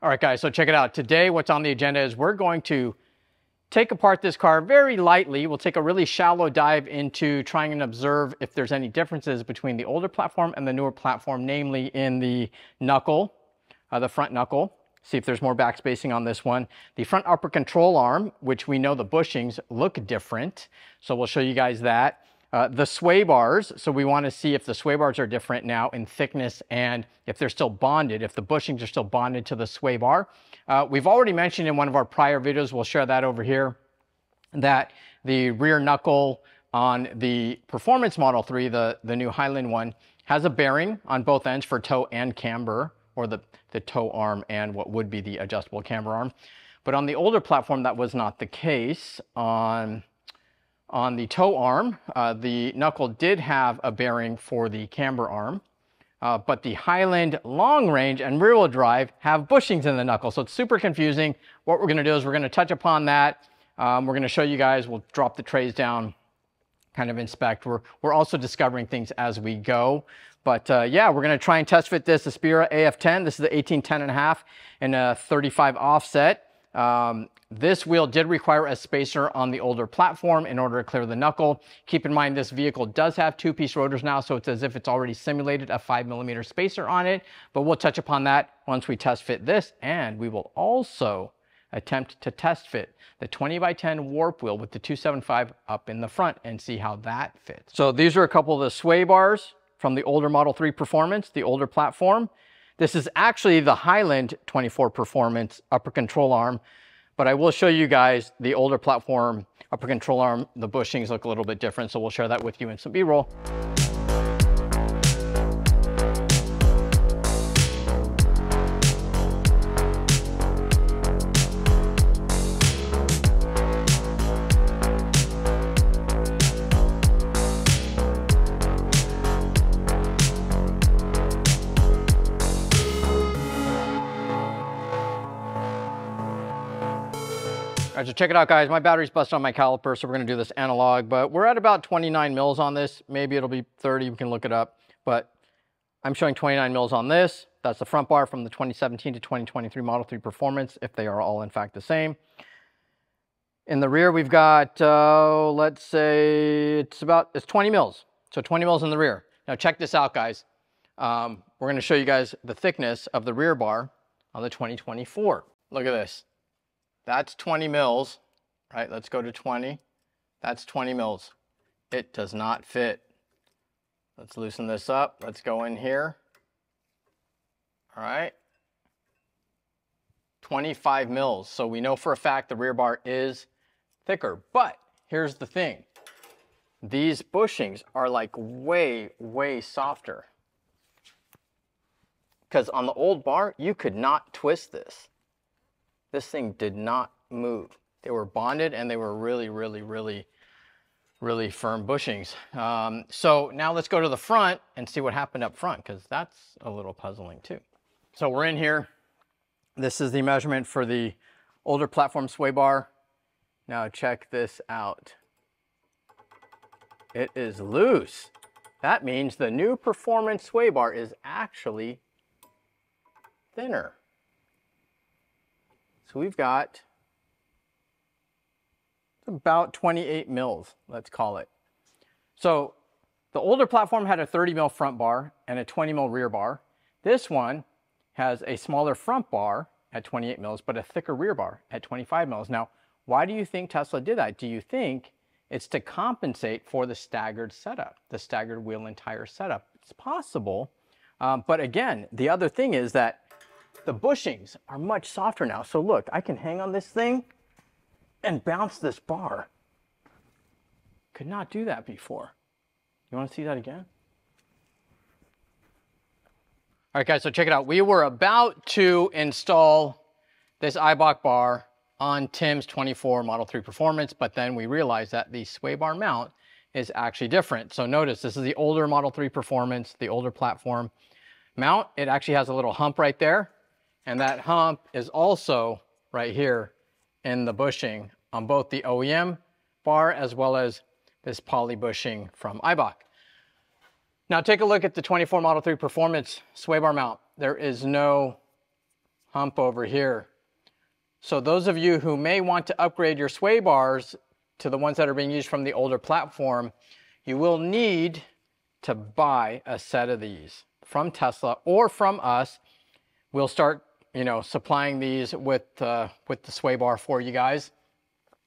All right, guys, so check it out. Today, what's on the agenda is we're going to take apart this car very lightly. We'll take a really shallow dive into trying and observe if there's any differences between the older platform and the newer platform, namely in the knuckle, uh, the front knuckle. See if there's more backspacing on this one. The front upper control arm, which we know the bushings look different. So we'll show you guys that. Uh, the sway bars, so we want to see if the sway bars are different now in thickness and if they're still bonded, if the bushings are still bonded to the sway bar. Uh, we've already mentioned in one of our prior videos, we'll share that over here, that the rear knuckle on the Performance Model 3, the, the new Highland one, has a bearing on both ends for toe and camber, or the, the toe arm and what would be the adjustable camber arm. But on the older platform, that was not the case. On on the toe arm, uh, the knuckle did have a bearing for the camber arm, uh, but the Highland long range and rear wheel drive have bushings in the knuckle. So it's super confusing. What we're gonna do is we're gonna touch upon that. Um, we're gonna show you guys, we'll drop the trays down, kind of inspect. We're, we're also discovering things as we go. But uh, yeah, we're gonna try and test fit this Aspira AF10. This is the 1810 and a half and a 35 offset. Um, this wheel did require a spacer on the older platform in order to clear the knuckle. Keep in mind this vehicle does have two-piece rotors now, so it's as if it's already simulated a 5 millimeter spacer on it, but we'll touch upon that once we test fit this, and we will also attempt to test fit the 20 by 10 warp wheel with the 275 up in the front and see how that fits. So these are a couple of the sway bars from the older Model 3 Performance, the older platform. This is actually the Highland 24 Performance upper control arm, but I will show you guys the older platform upper control arm. The bushings look a little bit different, so we'll share that with you in some B-roll. All right, so check it out, guys. My battery's busted on my caliper, so we're gonna do this analog, but we're at about 29 mils on this. Maybe it'll be 30, we can look it up, but I'm showing 29 mils on this. That's the front bar from the 2017 to 2023 Model 3 Performance, if they are all in fact the same. In the rear, we've got, uh, let's say it's about, it's 20 mils. So 20 mils in the rear. Now check this out, guys. Um, we're gonna show you guys the thickness of the rear bar on the 2024. Look at this. That's 20 mils, right? Let's go to 20. That's 20 mils. It does not fit. Let's loosen this up. Let's go in here. All right. 25 mils. So we know for a fact the rear bar is thicker. But here's the thing. These bushings are like way, way softer. Because on the old bar, you could not twist this this thing did not move. They were bonded and they were really, really, really, really firm bushings. Um, so now let's go to the front and see what happened up front because that's a little puzzling too. So we're in here. This is the measurement for the older platform sway bar. Now check this out. It is loose. That means the new performance sway bar is actually thinner. So we've got about 28 mils, let's call it. So the older platform had a 30 mil front bar and a 20 mil rear bar. This one has a smaller front bar at 28 mils, but a thicker rear bar at 25 mils. Now, why do you think Tesla did that? Do you think it's to compensate for the staggered setup, the staggered wheel and tire setup? It's possible. Um, but again, the other thing is that the bushings are much softer now. So look, I can hang on this thing and bounce this bar. Could not do that before. You want to see that again? All right, guys, so check it out. We were about to install this Eibach bar on Tim's 24 Model 3 Performance, but then we realized that the sway bar mount is actually different. So notice this is the older Model 3 Performance, the older platform mount. It actually has a little hump right there. And that hump is also right here in the bushing on both the OEM bar as well as this poly bushing from Eibach. Now take a look at the 24 Model 3 Performance sway bar mount. There is no hump over here. So those of you who may want to upgrade your sway bars to the ones that are being used from the older platform, you will need to buy a set of these from Tesla or from us. We'll start, you know, supplying these with uh, with the sway bar for you guys.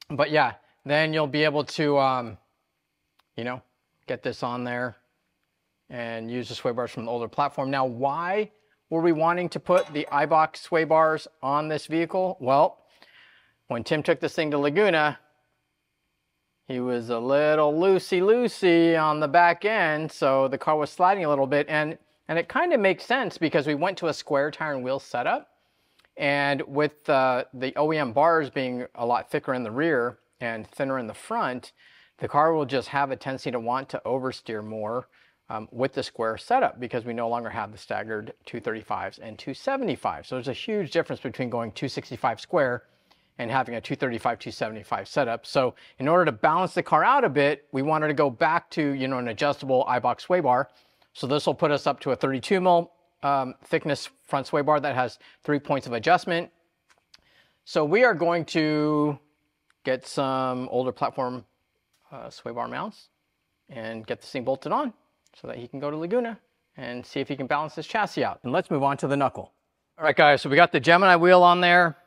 But yeah, then you'll be able to, um, you know, get this on there and use the sway bars from the older platform. Now, why were we wanting to put the Eibach sway bars on this vehicle? Well, when Tim took this thing to Laguna, he was a little loosey-loosey on the back end, so the car was sliding a little bit, and, and it kind of makes sense because we went to a square tire and wheel setup, and with uh, the OEM bars being a lot thicker in the rear and thinner in the front, the car will just have a tendency to want to oversteer more um, with the square setup because we no longer have the staggered 235s and 275s. So there's a huge difference between going 265 square and having a 235, 275 setup. So in order to balance the car out a bit, we wanted to go back to, you know, an adjustable Eibach sway bar. So this will put us up to a 32 mil um, thickness front sway bar that has three points of adjustment. So we are going to get some older platform uh, sway bar mounts and get this thing bolted on so that he can go to Laguna and see if he can balance this chassis out. And let's move on to the knuckle. All right, guys, so we got the Gemini wheel on there.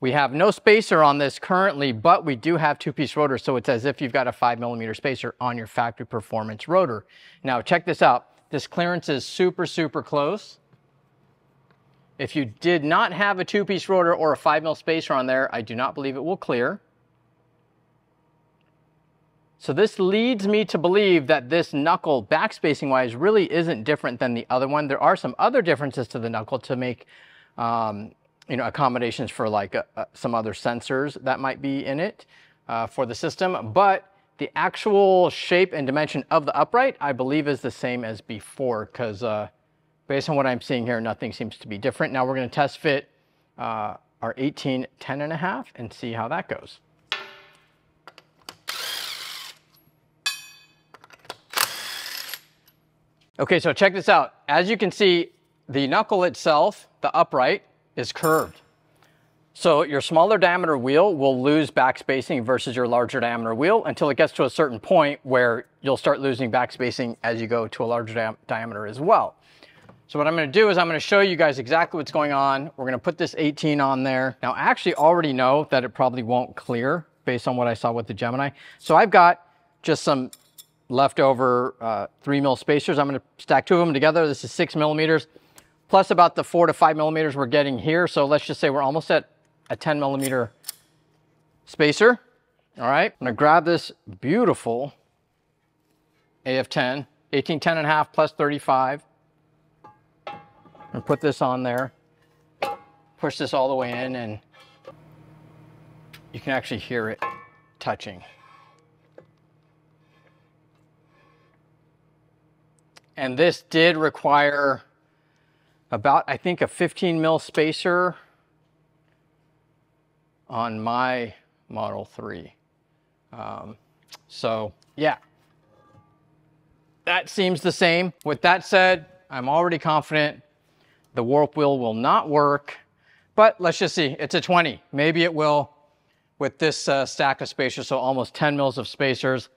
We have no spacer on this currently, but we do have two-piece rotor, so it's as if you've got a five millimeter spacer on your factory performance rotor. Now, check this out. This clearance is super, super close. If you did not have a two-piece rotor or a five mil spacer on there, I do not believe it will clear. So this leads me to believe that this knuckle backspacing wise really isn't different than the other one. There are some other differences to the knuckle to make um, you know, accommodations for like uh, uh, some other sensors that might be in it uh, for the system, but the actual shape and dimension of the upright, I believe is the same as before because uh, based on what I'm seeing here, nothing seems to be different. Now we're gonna test fit uh, our 18 10 and a half and see how that goes. Okay, so check this out. As you can see, the knuckle itself, the upright, is curved. So your smaller diameter wheel will lose backspacing versus your larger diameter wheel until it gets to a certain point where you'll start losing backspacing as you go to a larger di diameter as well. So what I'm gonna do is I'm gonna show you guys exactly what's going on. We're gonna put this 18 on there. Now I actually already know that it probably won't clear based on what I saw with the Gemini. So I've got just some leftover uh, three mil spacers. I'm gonna stack two of them together. This is six millimeters, plus about the four to five millimeters we're getting here. So let's just say we're almost at a 10 millimeter spacer. All right, I'm gonna grab this beautiful AF10, 18, 10 and a half plus 35, and put this on there. Push this all the way in and you can actually hear it touching. And this did require about, I think, a 15 mil spacer on my Model 3. Um, so, yeah. That seems the same. With that said, I'm already confident the warp wheel will not work, but let's just see. It's a 20. Maybe it will with this uh, stack of spacers, so almost 10 mils of spacers.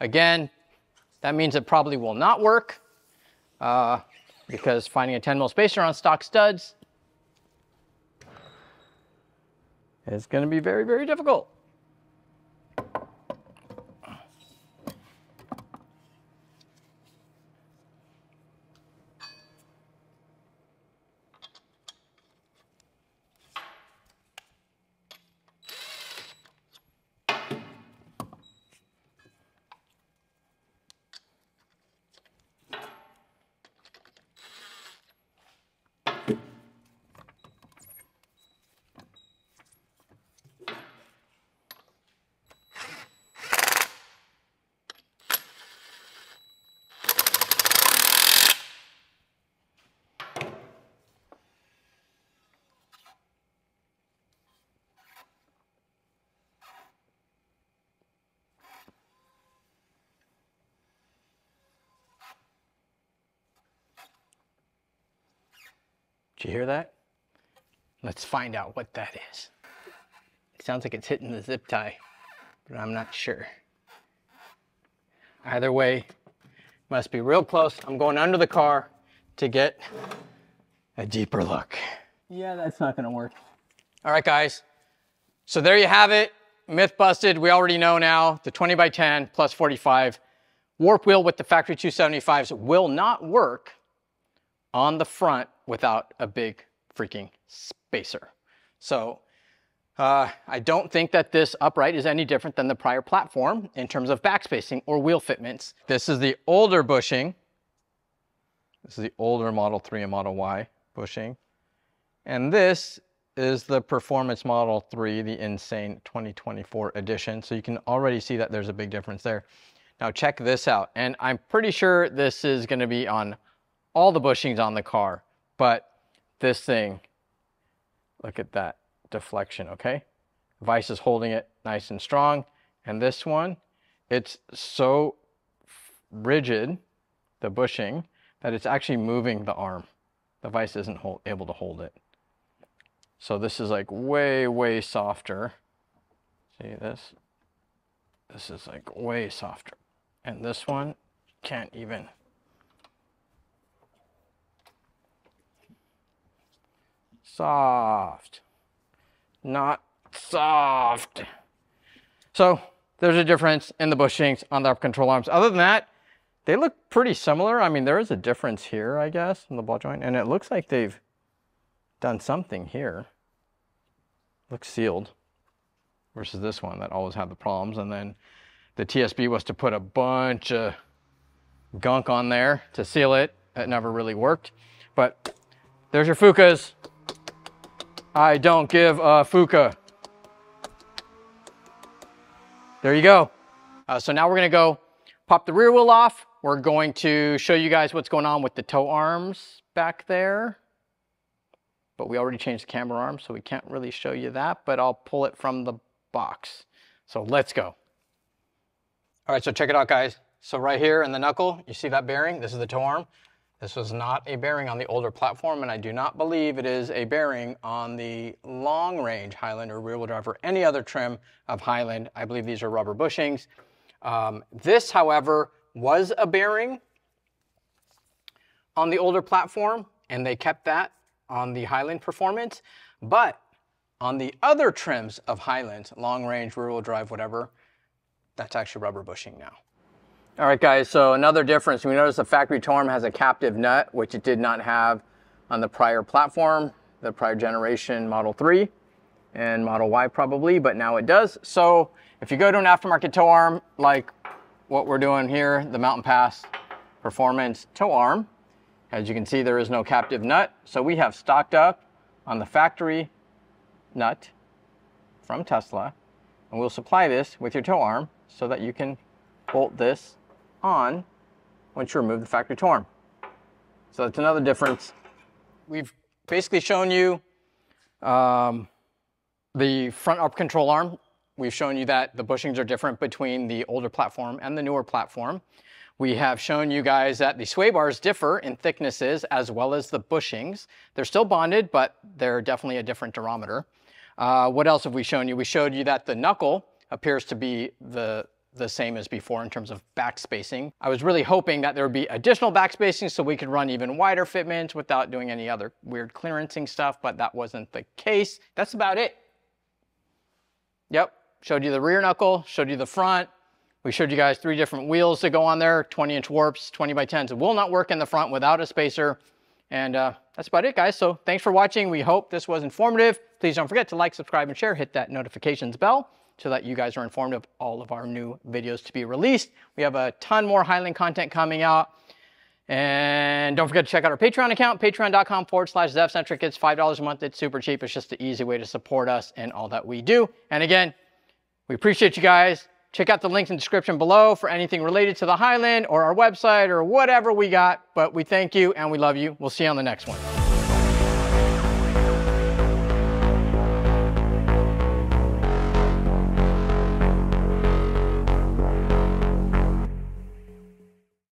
Again, that means it probably will not work uh, because finding a 10 mil spacer on stock studs is going to be very, very difficult. Did you hear that? Let's find out what that is. It sounds like it's hitting the zip tie, but I'm not sure. Either way, must be real close. I'm going under the car to get a deeper look. Yeah, that's not gonna work. All right, guys. So there you have it. Myth busted. We already know now the 20 by 10 plus 45 warp wheel with the factory 275s will not work on the front without a big freaking spacer. So uh, I don't think that this upright is any different than the prior platform in terms of backspacing or wheel fitments. This is the older bushing. This is the older Model 3 and Model Y bushing. And this is the Performance Model 3, the Insane 2024 edition. So you can already see that there's a big difference there. Now check this out. And I'm pretty sure this is gonna be on all the bushings on the car, but this thing, look at that deflection, okay? Vice is holding it nice and strong. And this one, it's so rigid, the bushing, that it's actually moving the arm. The vice isn't hold, able to hold it. So this is like way, way softer. See this? This is like way softer. And this one can't even. Soft. Not soft. So there's a difference in the bushings on the control arms. Other than that, they look pretty similar. I mean, there is a difference here, I guess, in the ball joint. And it looks like they've done something here. Looks sealed versus this one that always had the problems. And then the TSB was to put a bunch of gunk on there to seal it. It never really worked. But there's your Fukas. I don't give a Fuka. There you go. Uh, so now we're gonna go pop the rear wheel off. We're going to show you guys what's going on with the toe arms back there but we already changed the camber arm, so we can't really show you that, but I'll pull it from the box. So let's go. All right, so check it out, guys. So right here in the knuckle, you see that bearing? This is the toe arm. This was not a bearing on the older platform, and I do not believe it is a bearing on the long range Highland or rear wheel drive or any other trim of Highland. I believe these are rubber bushings. Um, this, however, was a bearing on the older platform, and they kept that on the Highland Performance, but on the other trims of Highland, long range, rear wheel drive, whatever, that's actually rubber bushing now. All right, guys, so another difference. We notice the factory toe arm has a captive nut, which it did not have on the prior platform, the prior generation Model 3 and Model Y probably, but now it does. So if you go to an aftermarket toe arm, like what we're doing here, the Mountain Pass Performance toe arm, as you can see, there is no captive nut, so we have stocked up on the factory nut from Tesla, and we'll supply this with your toe arm so that you can bolt this on once you remove the factory toe arm. So that's another difference. We've basically shown you um, the front up control arm. We've shown you that the bushings are different between the older platform and the newer platform. We have shown you guys that the sway bars differ in thicknesses as well as the bushings. They're still bonded, but they're definitely a different durometer. Uh, what else have we shown you? We showed you that the knuckle appears to be the, the same as before in terms of back spacing. I was really hoping that there would be additional back spacing so we could run even wider fitments without doing any other weird clearancing stuff, but that wasn't the case. That's about it. Yep, showed you the rear knuckle, showed you the front, we showed you guys three different wheels that go on there, 20 inch warps, 20 by 10s. It will not work in the front without a spacer. And uh, that's about it, guys. So thanks for watching. We hope this was informative. Please don't forget to like, subscribe, and share. Hit that notifications bell so that you guys are informed of all of our new videos to be released. We have a ton more Highland content coming out. And don't forget to check out our Patreon account, patreon.com forward slash ZevCentric. It's $5 a month. It's super cheap. It's just the easy way to support us and all that we do. And again, we appreciate you guys. Check out the links in the description below for anything related to the Highland or our website or whatever we got. But we thank you and we love you. We'll see you on the next one.